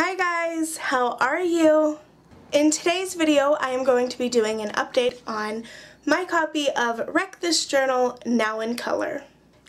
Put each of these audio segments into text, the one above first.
Hi guys, how are you? In today's video, I am going to be doing an update on my copy of Wreck This Journal Now in Color.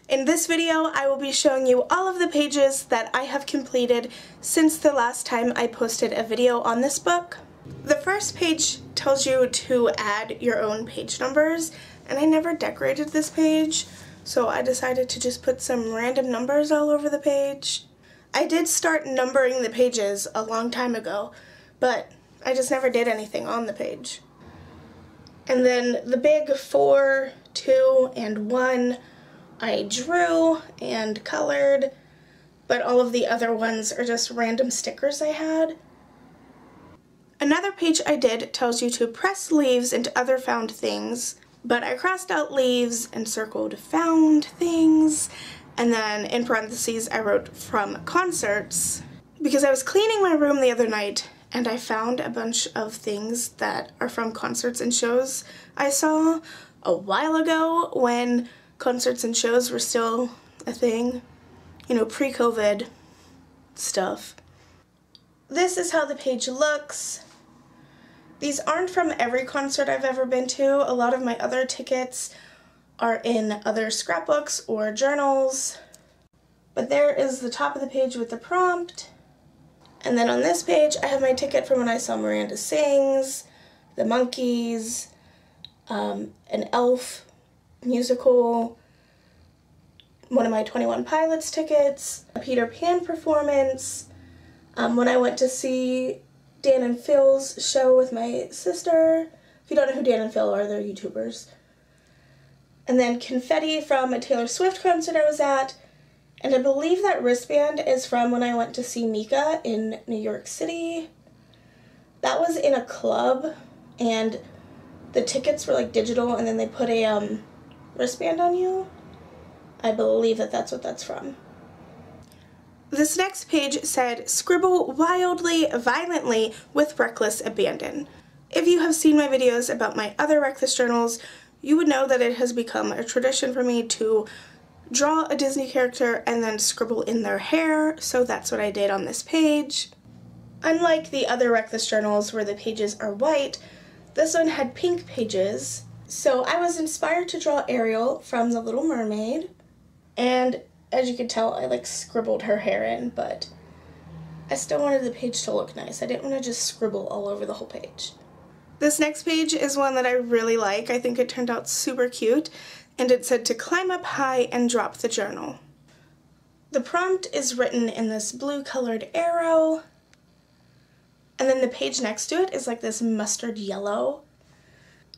In this video, I will be showing you all of the pages that I have completed since the last time I posted a video on this book. The first page tells you to add your own page numbers, and I never decorated this page, so I decided to just put some random numbers all over the page. I did start numbering the pages a long time ago, but I just never did anything on the page. And then the big 4, 2, and 1 I drew and colored, but all of the other ones are just random stickers I had. Another page I did tells you to press leaves into other found things, but I crossed out leaves and circled found things, and then in parentheses I wrote from concerts because I was cleaning my room the other night and I found a bunch of things that are from concerts and shows I saw a while ago when concerts and shows were still a thing. You know, pre-COVID stuff. This is how the page looks. These aren't from every concert I've ever been to. A lot of my other tickets are in other scrapbooks or journals. But there is the top of the page with the prompt. And then on this page, I have my ticket from when I saw Miranda Sings, The Monkees, um, an Elf musical, one of my 21 Pilots tickets, a Peter Pan performance, um, when I went to see Dan and Phil's show with my sister. If you don't know who Dan and Phil are, they're YouTubers. And then confetti from a Taylor Swift concert I was at. And I believe that wristband is from when I went to see Mika in New York City. That was in a club, and the tickets were like digital, and then they put a um, wristband on you. I believe that that's what that's from. This next page said, scribble wildly, violently with reckless abandon. If you have seen my videos about my other Wreck This journals, you would know that it has become a tradition for me to draw a Disney character and then scribble in their hair, so that's what I did on this page. Unlike the other Wreck This journals where the pages are white, this one had pink pages, so I was inspired to draw Ariel from The Little Mermaid, and as you can tell, I like scribbled her hair in, but I still wanted the page to look nice. I didn't want to just scribble all over the whole page. This next page is one that I really like. I think it turned out super cute, and it said to climb up high and drop the journal. The prompt is written in this blue colored arrow, and then the page next to it is like this mustard yellow.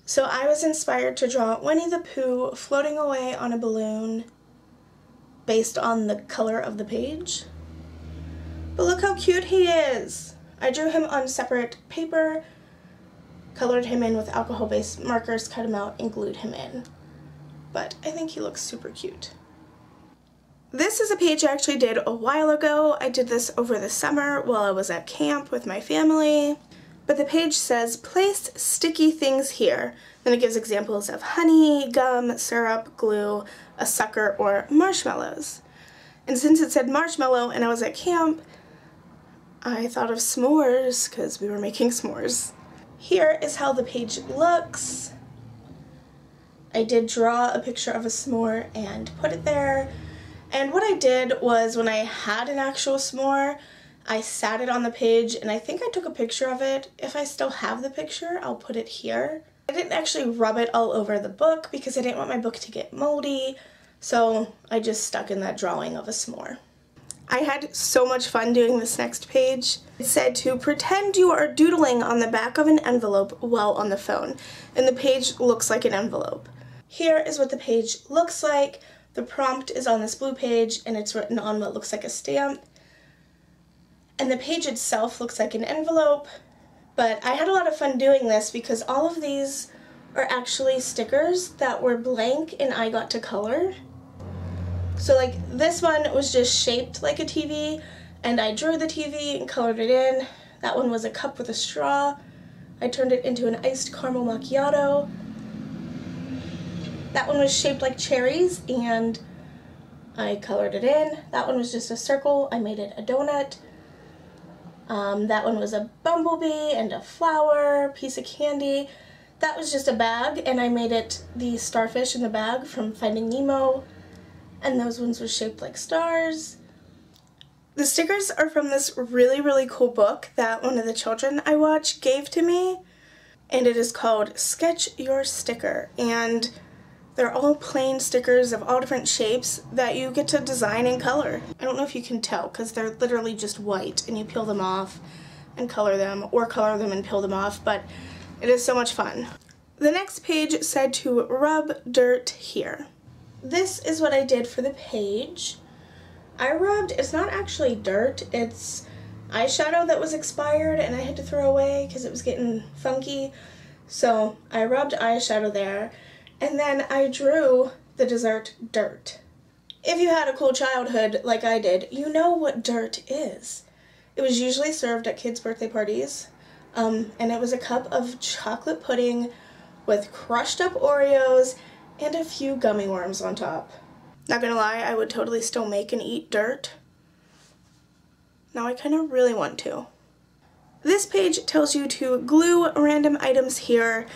So I was inspired to draw Winnie the Pooh floating away on a balloon based on the color of the page. But look how cute he is! I drew him on separate paper, colored him in with alcohol-based markers, cut him out, and glued him in. But I think he looks super cute. This is a page I actually did a while ago. I did this over the summer while I was at camp with my family. But the page says, place sticky things here. Then it gives examples of honey, gum, syrup, glue, a sucker, or marshmallows. And since it said marshmallow and I was at camp, I thought of s'mores because we were making s'mores. Here is how the page looks. I did draw a picture of a s'more and put it there. And what I did was when I had an actual s'more, I sat it on the page and I think I took a picture of it. If I still have the picture, I'll put it here. I didn't actually rub it all over the book because I didn't want my book to get moldy, so I just stuck in that drawing of a s'more. I had so much fun doing this next page. It said to pretend you are doodling on the back of an envelope while on the phone, and the page looks like an envelope. Here is what the page looks like. The prompt is on this blue page and it's written on what looks like a stamp. And the page itself looks like an envelope, but I had a lot of fun doing this because all of these are actually stickers that were blank and I got to color. So like this one was just shaped like a TV and I drew the TV and colored it in. That one was a cup with a straw. I turned it into an iced caramel macchiato. That one was shaped like cherries and I colored it in. That one was just a circle. I made it a donut. Um, that one was a bumblebee and a flower, piece of candy. That was just a bag, and I made it the starfish in the bag from Finding Nemo. And those ones were shaped like stars. The stickers are from this really, really cool book that one of the children I watch gave to me. And it is called Sketch Your Sticker. And they're all plain stickers of all different shapes that you get to design and color. I don't know if you can tell because they're literally just white and you peel them off and color them or color them and peel them off, but it is so much fun. The next page said to rub dirt here. This is what I did for the page. I rubbed, it's not actually dirt, it's eyeshadow that was expired and I had to throw away because it was getting funky. So I rubbed eyeshadow there and then I drew the dessert dirt. If you had a cool childhood like I did, you know what dirt is. It was usually served at kids' birthday parties, um, and it was a cup of chocolate pudding with crushed up Oreos and a few gummy worms on top. Not gonna lie, I would totally still make and eat dirt. Now I kind of really want to. This page tells you to glue random items here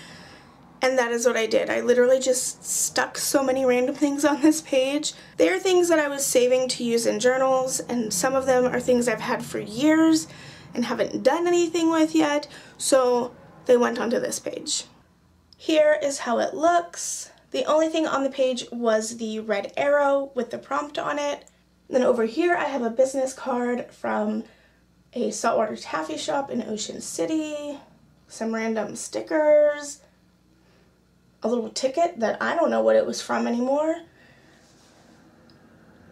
and that is what I did. I literally just stuck so many random things on this page. They are things that I was saving to use in journals, and some of them are things I've had for years and haven't done anything with yet, so they went onto this page. Here is how it looks. The only thing on the page was the red arrow with the prompt on it. Then over here I have a business card from a saltwater taffy shop in Ocean City, some random stickers, a little ticket that I don't know what it was from anymore.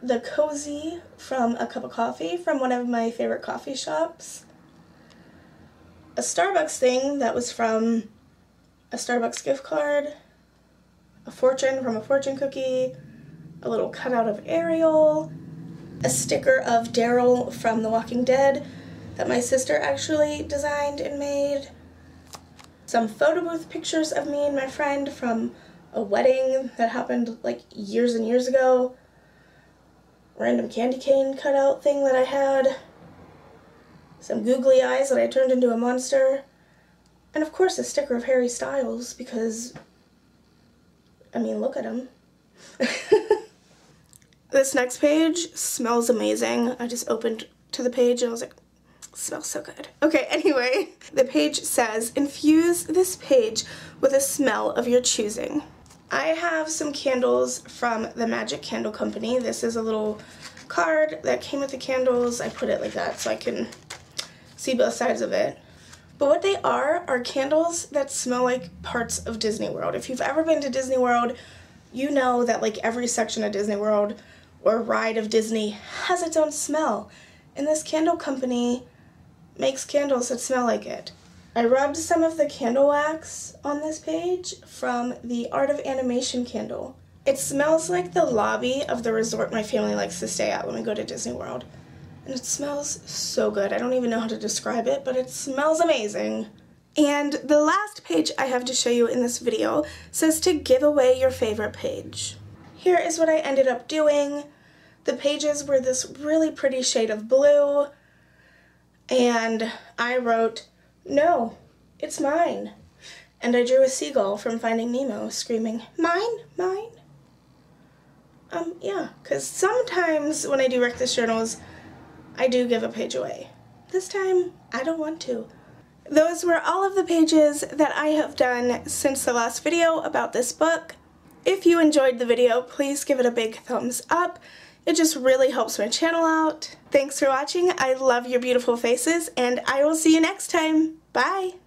The cozy from a cup of coffee from one of my favorite coffee shops. A Starbucks thing that was from a Starbucks gift card. A fortune from a fortune cookie. A little cutout of Ariel. A sticker of Daryl from The Walking Dead that my sister actually designed and made some photo booth pictures of me and my friend from a wedding that happened like years and years ago. Random candy cane cutout thing that I had. Some googly eyes that I turned into a monster. And of course a sticker of Harry Styles because, I mean, look at them. this next page smells amazing. I just opened to the page and I was like, smells so good. Okay, anyway, the page says, infuse this page with a smell of your choosing. I have some candles from the Magic Candle Company. This is a little card that came with the candles. I put it like that so I can see both sides of it. But what they are are candles that smell like parts of Disney World. If you've ever been to Disney World, you know that like every section of Disney World or ride of Disney has its own smell. And this candle company makes candles that smell like it. I rubbed some of the candle wax on this page from the Art of Animation candle. It smells like the lobby of the resort my family likes to stay at when we go to Disney World. And it smells so good. I don't even know how to describe it, but it smells amazing. And the last page I have to show you in this video says to give away your favorite page. Here is what I ended up doing. The pages were this really pretty shade of blue, and I wrote, no, it's mine. And I drew a seagull from Finding Nemo screaming, mine, mine. Um, yeah, because sometimes when I do wreck this journals, I do give a page away. This time, I don't want to. Those were all of the pages that I have done since the last video about this book. If you enjoyed the video, please give it a big thumbs up. It just really helps my channel out. Thanks for watching. I love your beautiful faces, and I will see you next time. Bye!